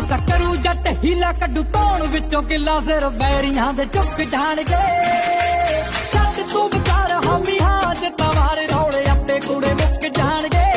ਐਸਾ ਕਰੂ ਜੱਟ ਹੀਲਾ ਕੱਢੂ ਤੋਣ ਵਿੱਚੋਂ ਕਿਲਾ ਸਿਰ ਬੈਰੀਆਂ ਦੇ ਚੁੱਕ ਜਾਣਗੇ। ਛੱਡ ਤੂੰ ਵਿਚਾਰ ਹਾਮੀ, ਹਾਂ ਜੇ ਤਵਾਰੇ ਰੌਲੇ ਅੱਤੇ ਕੁੜੇ ਮੁੱਕ ਜਾਣਗੇ।